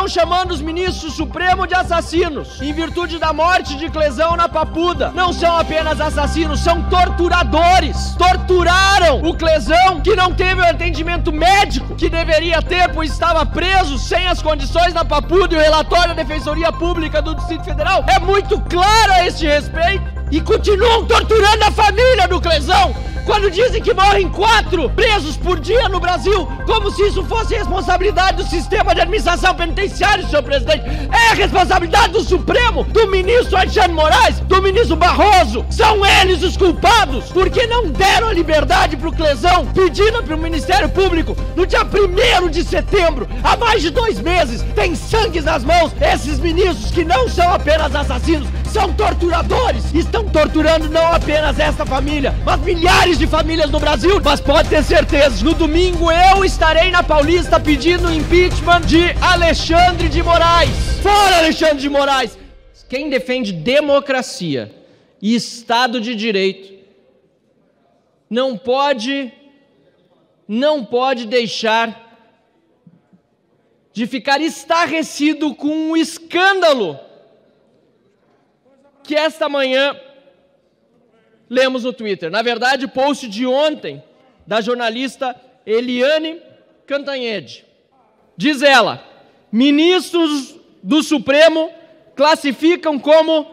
estão chamando os ministros Supremo de assassinos, em virtude da morte de Clesão na Papuda. Não são apenas assassinos, são torturadores. Torturaram o Clesão, que não teve o atendimento médico que deveria ter, pois estava preso sem as condições na Papuda e o relatório da Defensoria Pública do Distrito Federal é muito claro a este respeito. E continuam torturando a família do Clesão quando dizem que morrem quatro presos por dia no Brasil, como se isso fosse responsabilidade do sistema de administração penitenciária, senhor presidente. É responsabilidade do Supremo, do ministro Alexandre Moraes, do ministro Barroso. São eles os culpados, porque não deram a liberdade para o Clesão, pedida para o Ministério Público no dia 1 de setembro, há mais de dois meses. Tem sangue nas mãos, esses ministros que não são apenas assassinos, são torturadores. Estão torturando não apenas esta família, mas milhares de famílias no Brasil. Mas pode ter certeza, no domingo eu estarei na Paulista pedindo impeachment de Alexandre de Moraes. Fora Alexandre de Moraes! Quem defende democracia e Estado de Direito não pode não pode deixar de ficar estarrecido com um escândalo que esta manhã lemos no Twitter. Na verdade, post de ontem da jornalista Eliane Cantanhede. Diz ela: ministros do Supremo classificam como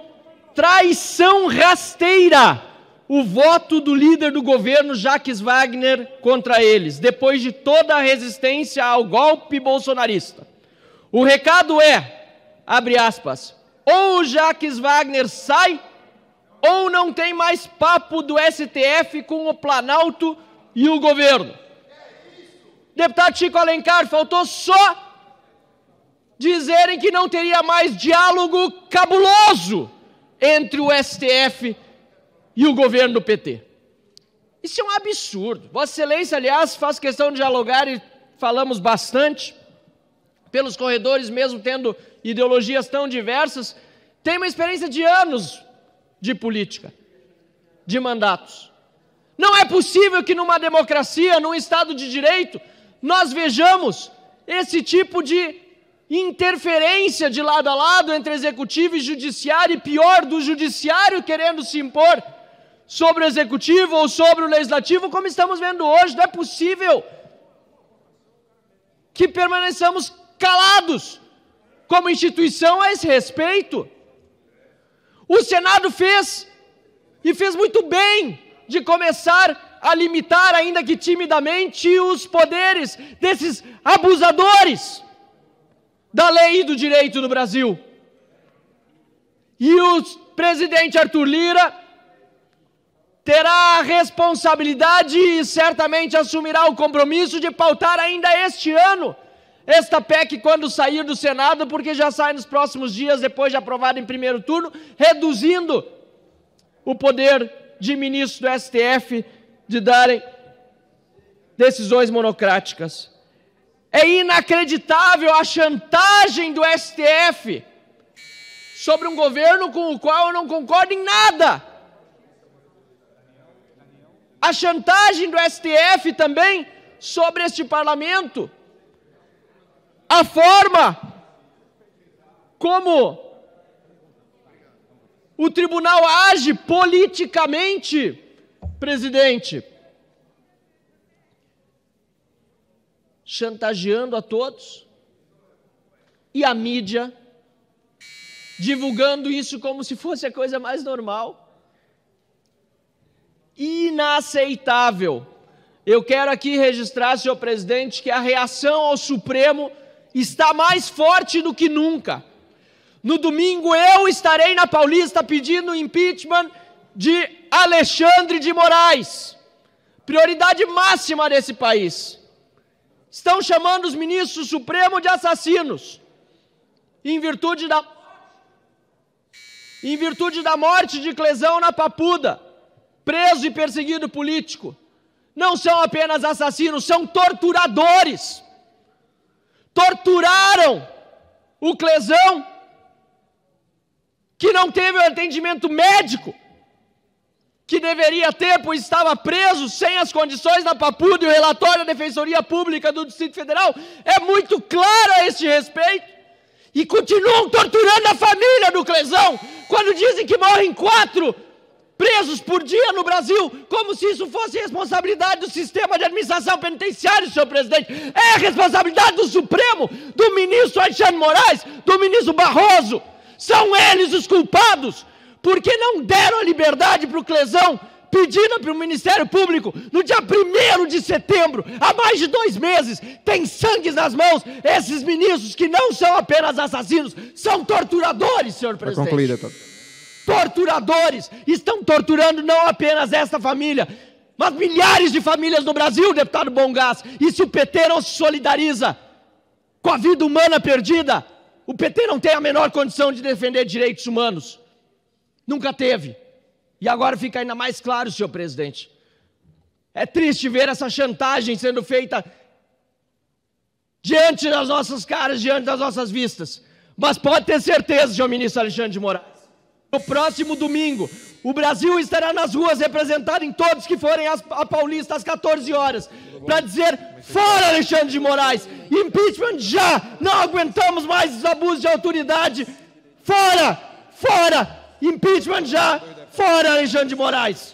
traição rasteira o voto do líder do governo Jacques Wagner contra eles, depois de toda a resistência ao golpe bolsonarista. O recado é, abre aspas, ou o Jacques Wagner sai, ou não tem mais papo do STF com o Planalto e o governo. Deputado Chico Alencar, faltou só dizerem que não teria mais diálogo cabuloso entre o STF e o governo do PT. Isso é um absurdo. Vossa Excelência, aliás, faz questão de dialogar e falamos bastante pelos corredores, mesmo tendo ideologias tão diversas, tem uma experiência de anos de política, de mandatos. Não é possível que numa democracia, num Estado de direito, nós vejamos esse tipo de interferência de lado a lado entre executivo e judiciário, e pior, do judiciário querendo se impor sobre o executivo ou sobre o legislativo, como estamos vendo hoje. Não é possível que permaneçamos calados como instituição a esse respeito. O Senado fez, e fez muito bem, de começar a limitar, ainda que timidamente, os poderes desses abusadores da lei e do direito no Brasil. E o presidente Arthur Lira terá a responsabilidade e certamente assumirá o compromisso de pautar ainda este ano esta PEC, quando sair do Senado, porque já sai nos próximos dias, depois de aprovada em primeiro turno, reduzindo o poder de ministros do STF de darem decisões monocráticas. É inacreditável a chantagem do STF sobre um governo com o qual eu não concordo em nada. A chantagem do STF também sobre este parlamento a forma como o tribunal age politicamente, presidente, chantageando a todos, e a mídia divulgando isso como se fosse a coisa mais normal. Inaceitável. Eu quero aqui registrar, senhor presidente, que a reação ao Supremo está mais forte do que nunca. No domingo eu estarei na Paulista pedindo impeachment de Alexandre de Moraes, prioridade máxima desse país. Estão chamando os ministros Supremo de assassinos, em virtude da em virtude da morte de Clesão na Papuda, preso e perseguido político. Não são apenas assassinos, são torturadores torturaram o Clesão, que não teve o atendimento médico que deveria ter, pois estava preso sem as condições da Papuda e o relatório da Defensoria Pública do Distrito Federal é muito claro a este respeito. E continuam torturando a família do Clesão, quando dizem que morrem quatro presos por dia no Brasil, como se isso fosse responsabilidade do sistema de administração penitenciária, senhor presidente. É responsabilidade do Supremo, do ministro Alexandre Moraes, do ministro Barroso. São eles os culpados, porque não deram a liberdade para o Clesão, pedida pelo Ministério Público no dia 1 de setembro, há mais de dois meses. Tem sangue nas mãos. Esses ministros que não são apenas assassinos, são torturadores, senhor presidente. Concluir, doutor torturadores estão torturando não apenas esta família, mas milhares de famílias no Brasil, deputado Bongás. E se o PT não se solidariza com a vida humana perdida, o PT não tem a menor condição de defender direitos humanos. Nunca teve. E agora fica ainda mais claro, senhor presidente. É triste ver essa chantagem sendo feita diante das nossas caras, diante das nossas vistas. Mas pode ter certeza, senhor ministro Alexandre de Moraes no próximo domingo, o Brasil estará nas ruas representado em todos que forem a Paulista às 14 horas, para dizer: fora Alexandre de Moraes, impeachment já, não aguentamos mais os abusos de autoridade, fora, fora, impeachment já, fora Alexandre de Moraes.